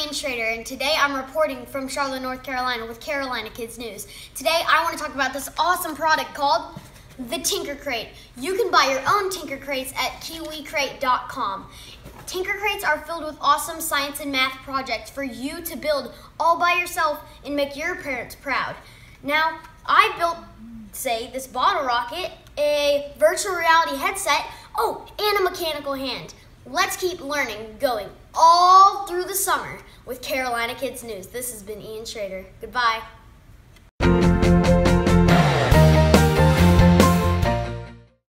Ian Schrader, and today I'm reporting from Charlotte, North Carolina with Carolina Kids News. Today I want to talk about this awesome product called the Tinker Crate. You can buy your own Tinker Crates at kiwicrate.com. Tinker Crates are filled with awesome science and math projects for you to build all by yourself and make your parents proud. Now, I built, say, this bottle rocket, a virtual reality headset, oh, and a mechanical hand. Let's keep learning going all through the summer with Carolina Kids News. This has been Ian Schrader. Goodbye.